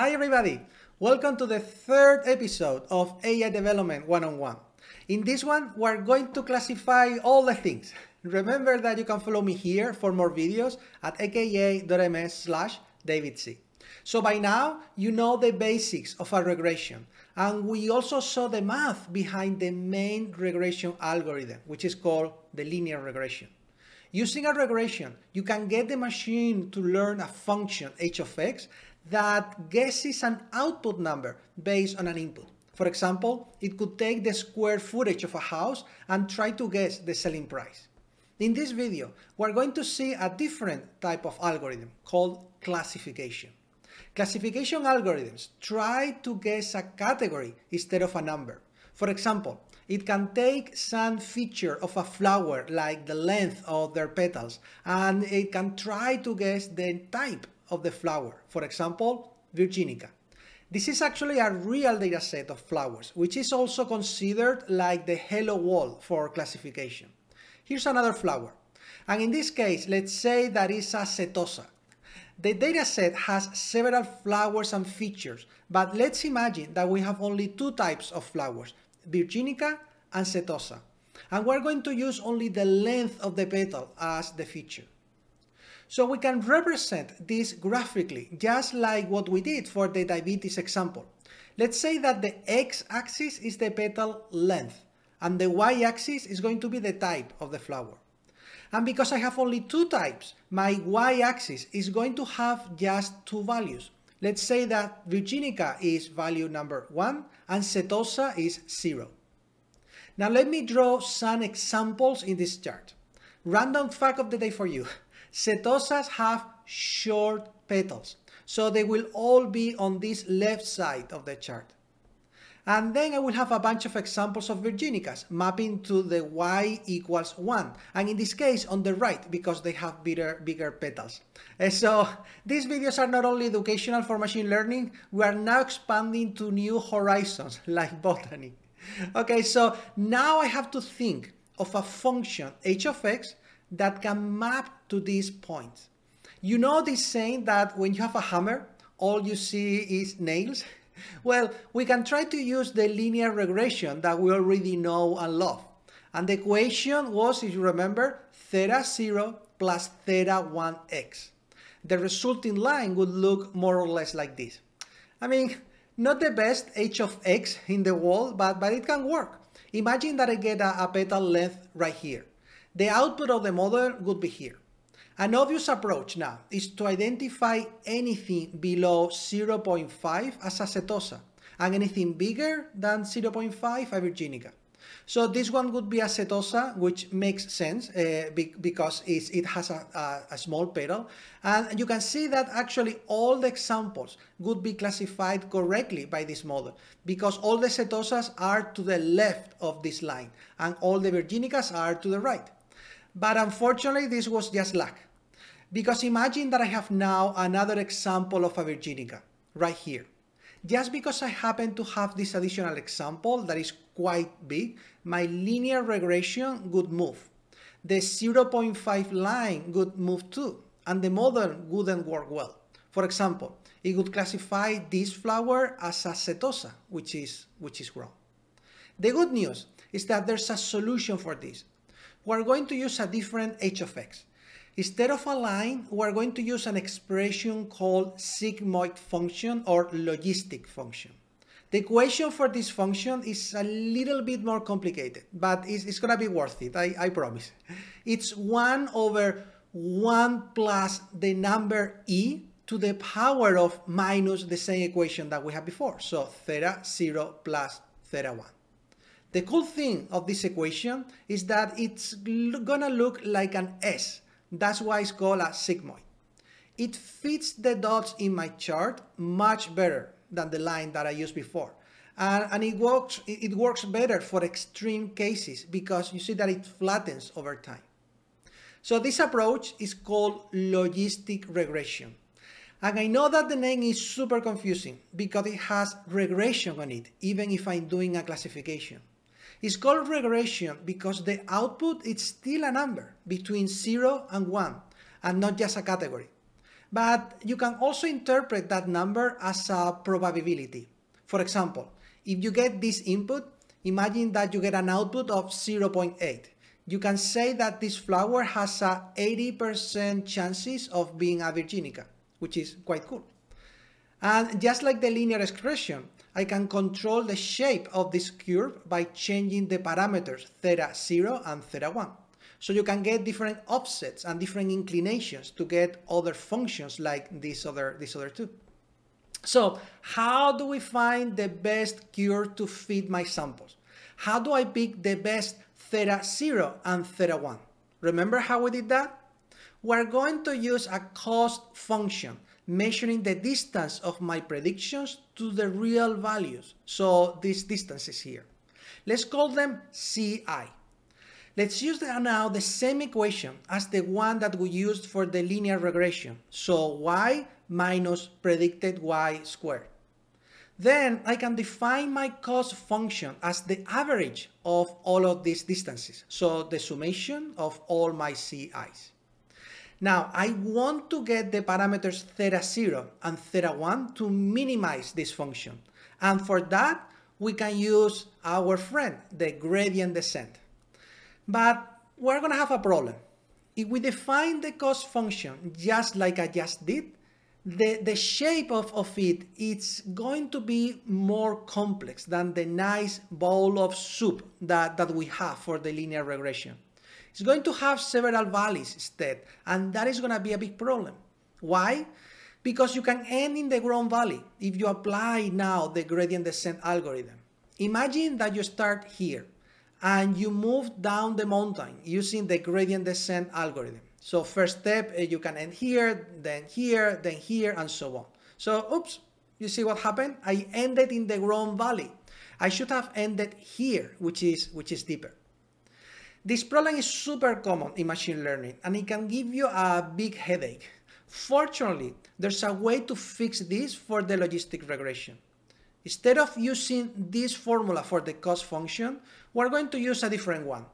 Hi everybody! Welcome to the third episode of AI Development One-on-One. In this one, we're going to classify all the things. Remember that you can follow me here for more videos at aka.ms slash davidc. So by now, you know the basics of a regression. And we also saw the math behind the main regression algorithm, which is called the linear regression. Using a regression, you can get the machine to learn a function h of x that guesses an output number based on an input. For example, it could take the square footage of a house and try to guess the selling price. In this video, we're going to see a different type of algorithm called classification. Classification algorithms try to guess a category instead of a number. For example, it can take some feature of a flower like the length of their petals and it can try to guess the type of the flower. For example, Virginica. This is actually a real data set of flowers, which is also considered like the hello world for classification. Here's another flower. And in this case, let's say that is a setosa. The dataset has several flowers and features, but let's imagine that we have only two types of flowers, Virginica and Setosa. And we're going to use only the length of the petal as the feature. So we can represent this graphically, just like what we did for the diabetes example. Let's say that the x-axis is the petal length, and the y-axis is going to be the type of the flower. And because I have only two types, my y-axis is going to have just two values. Let's say that Virginica is value number one and Setosa is zero. Now let me draw some examples in this chart. Random fact of the day for you. Setosas have short petals, so they will all be on this left side of the chart. And then I will have a bunch of examples of Virginicas mapping to the y equals 1. And in this case, on the right, because they have bigger, bigger petals. Eh, so these videos are not only educational for machine learning, we are now expanding to new horizons like botany. Okay, so now I have to think of a function h of x that can map to these points. You know this saying that when you have a hammer, all you see is nails? Well, we can try to use the linear regression that we already know and love. And the equation was, if you remember, theta 0 plus theta 1x. The resulting line would look more or less like this. I mean, not the best h of x in the world, but, but it can work. Imagine that I get a, a petal length right here. The output of the model would be here. An obvious approach now is to identify anything below 0.5 as a setosa and anything bigger than 0.5 a virginica. So this one would be a setosa, which makes sense uh, be because it has a, a, a, small petal. And you can see that actually all the examples would be classified correctly by this model because all the setosas are to the left of this line and all the virginicas are to the right. But unfortunately, this was just luck. Because imagine that I have now another example of a Virginica right here. Just because I happen to have this additional example that is quite big, my linear regression would move. The 0.5 line would move too, and the model wouldn't work well. For example, it would classify this flower as a setosa, which is, which is wrong. The good news is that there's a solution for this. We're going to use a different h of x. Instead of a line, we're going to use an expression called sigmoid function or logistic function. The equation for this function is a little bit more complicated, but it's, it's going to be worth it, I, I promise. It's 1 over 1 plus the number e to the power of minus the same equation that we had before. So theta 0 plus theta 1. The cool thing of this equation is that it's gonna look like an S that's why it's called a sigmoid. It fits the dots in my chart much better than the line that I used before. And, and it, works, it works better for extreme cases because you see that it flattens over time. So this approach is called logistic regression. And I know that the name is super confusing because it has regression on it, even if I'm doing a classification. It's called regression because the output is still a number between 0 and 1 and not just a category. But you can also interpret that number as a probability. For example, if you get this input, imagine that you get an output of 0.8. You can say that this flower has a 80% chances of being a Virginica, which is quite cool. And just like the linear expression, I can control the shape of this curve by changing the parameters theta 0 and theta 1. So you can get different offsets and different inclinations to get other functions like this other, this other two. So how do we find the best curve to fit my samples? How do I pick the best theta 0 and theta 1? Remember how we did that? We're going to use a cost function measuring the distance of my predictions to the real values. So these distances here. Let's call them Ci. Let's use now the same equation as the one that we used for the linear regression. So y minus predicted y squared. Then I can define my cost function as the average of all of these distances. So the summation of all my Ci's. Now I want to get the parameters theta 0 and theta 1 to minimize this function. And for that, we can use our friend, the gradient descent. But we're going to have a problem. If we define the cost function just like I just did, the, the shape of, of it it's going to be more complex than the nice bowl of soup that, that we have for the linear regression. It's going to have several valleys instead, and that is going to be a big problem. Why? Because you can end in the ground valley if you apply now the gradient descent algorithm. Imagine that you start here and you move down the mountain using the gradient descent algorithm. So first step, uh, you can end here, then here, then here, and so on. So, oops, you see what happened? I ended in the ground valley. I should have ended here, which is, which is deeper. This problem is super common in machine learning and it can give you a big headache. Fortunately, there's a way to fix this for the logistic regression. Instead of using this formula for the cost function, we're going to use a different one.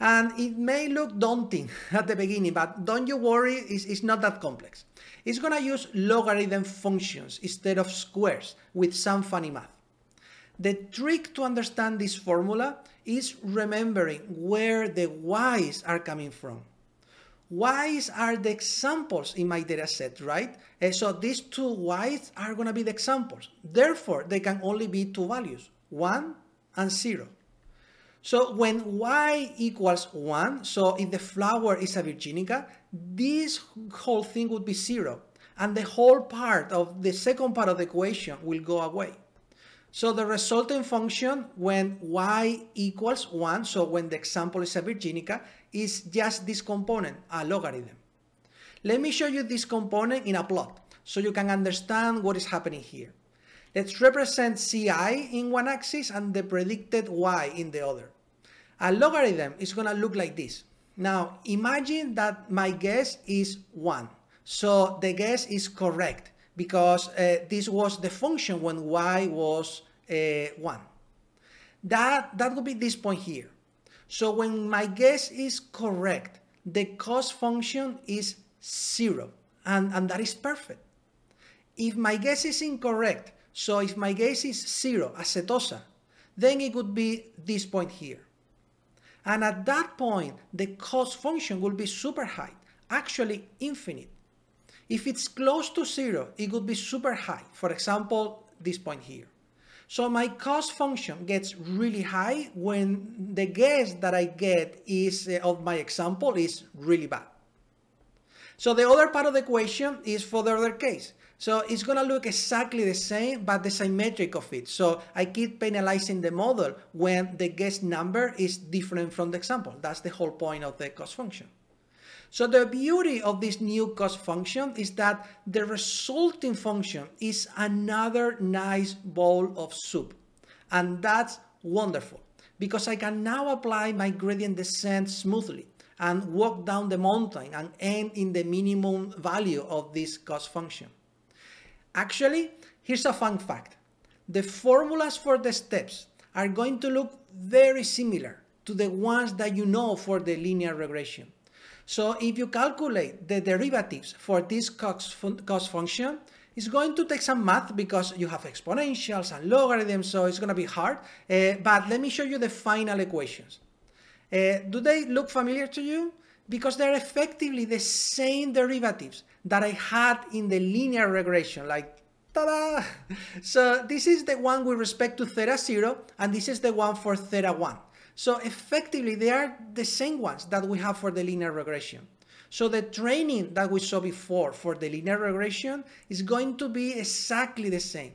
And it may look daunting at the beginning, but don't you worry, it's, it's not that complex. It's going to use logarithm functions instead of squares with some funny math. The trick to understand this formula is remembering where the y's are coming from. Y's are the examples in my data set, right? And eh, so these two y's are going to be the examples. Therefore, they can only be two values, 1 and 0. So when y equals 1, so if the flower is a virginica, this whole thing would be 0. And the whole part of the second part of the equation will go away. So the resulting function when y equals 1, so when the example is a Virginica, is just this component, a logarithm. Let me show you this component in a plot so you can understand what is happening here. Let's represent ci in one axis and the predicted y in the other. A logarithm is going to look like this. Now imagine that my guess is 1. So the guess is correct because uh, this was the function when y was uh, 1. That, that would be this point here. So when my guess is correct, the cost function is 0, and, and that is perfect. If my guess is incorrect, so if my guess is 0, a setosa, then it would be this point here. And at that point, the cost function will be super high, actually infinite. If it's close to zero, it would be super high. For example, this point here. So my cost function gets really high when the guess that I get is uh, of my example is really bad. So the other part of the equation is for the other case. So it's going to look exactly the same, but the symmetric of it. So I keep penalizing the model when the guess number is different from the example. That's the whole point of the cost function. So the beauty of this new cost function is that the resulting function is another nice bowl of soup. And that's wonderful because I can now apply my gradient descent smoothly and walk down the mountain and end in the minimum value of this cost function. Actually, here's a fun fact. The formulas for the steps are going to look very similar to the ones that you know for the linear regression. So if you calculate the derivatives for this cost, fun cost function, it's going to take some math because you have exponentials and logarithms, so it's going to be hard. Uh, but let me show you the final equations. Uh, do they look familiar to you? Because they're effectively the same derivatives that I had in the linear regression, like ta-da! So this is the one with respect to theta 0, and this is the one for theta 1. So effectively, they are the same ones that we have for the linear regression. So the training that we saw before for the linear regression is going to be exactly the same.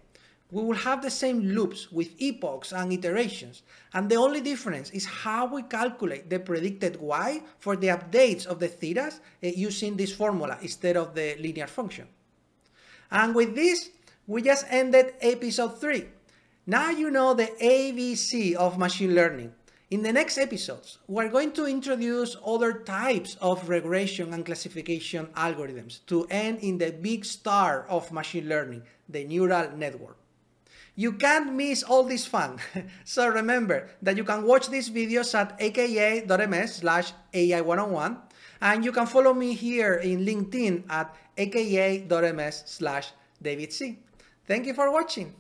We will have the same loops with epochs and iterations. And the only difference is how we calculate the predicted y for the updates of the thetas uh, using this formula instead of the linear function. And with this, we just ended episode 3. Now you know the ABC of machine learning. In the next episodes, we're going to introduce other types of regression and classification algorithms to end in the big star of machine learning, the neural network. You can't miss all this fun. so remember that you can watch these videos at aka.ms slash AI101 and you can follow me here in LinkedIn at aka.ms slash David C. Thank you for watching.